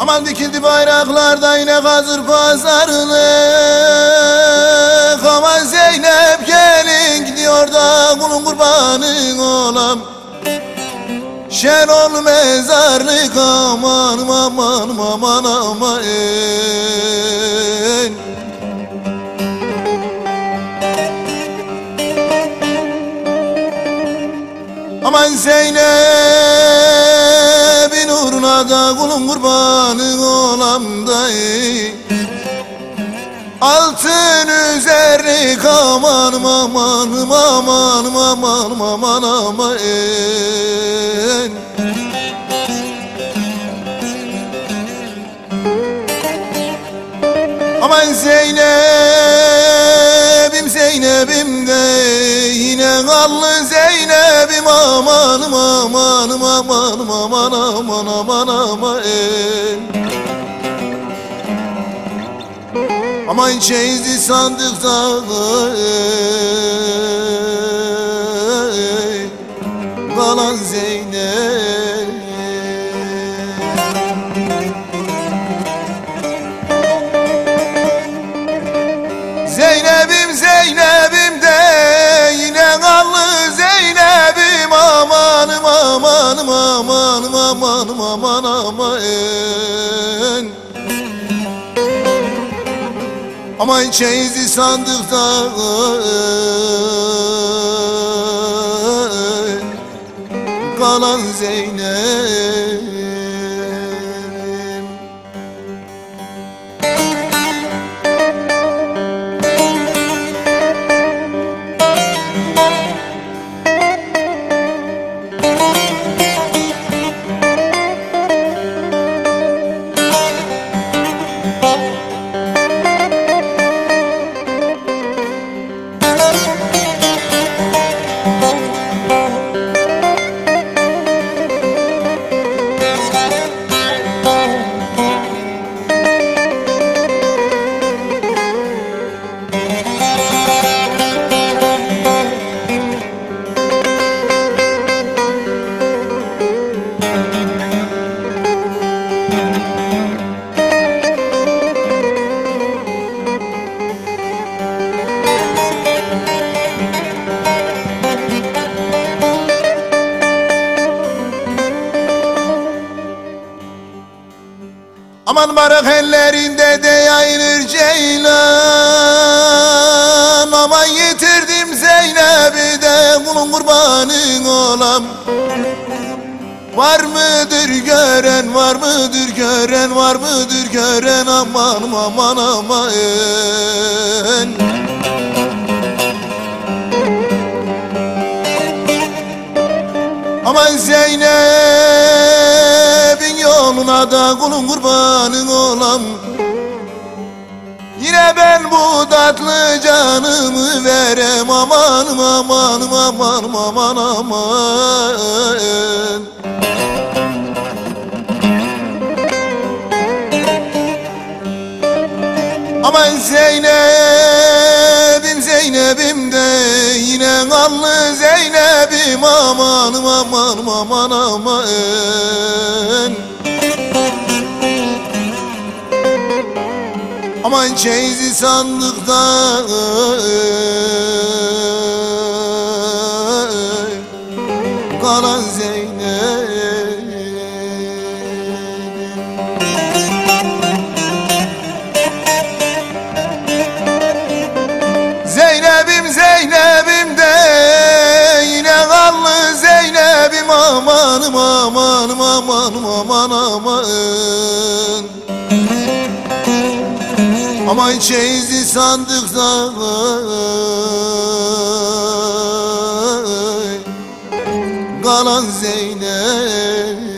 Aman dikildi bayraklarda yine hazır pazarlık Aman Zeynep gelin gidiyor da kulun kurbanın olam. Şen ol mezarlık aman aman aman aman Aman. Zeynep'in uğruna da kulun kurbanı olam da Altın üzerlik aman aman aman aman aman aman. Aman Zeynep'im Zeynep'im de yine kallı Zeynep'im aman aman aman aman aman aman aman Aman çeyizli sandıkta kalan Zeynep. Zeynep'im Zeynep'im de yine kallı Zeynep'im amanım amanım amanım amanım aman aman Aman çeyizli sandıkta kalan Zeynep Aman barak ellerinde de yayılır ceylan. Aman yitirdim Zeynep'i de kulun kurbanın olam. Var mıdır gören, var mıdır gören, var mıdır gören aman aman aman. Aman Zeynep'in yoluna da kulun kurbanın olam. Yine ben bu tatlı canımı verem. Aman aman aman aman aman. Aman Zeynep'im Zeynep'im de yine kallı Zeynep'im. Aman aman aman aman Aman çeyizi sandıkta kalan Zeynep Zeynep'im Zeynep'im de yine kallı Zeynep'im amanım amanım Aman çeyizli sandıkta kalan Zeynep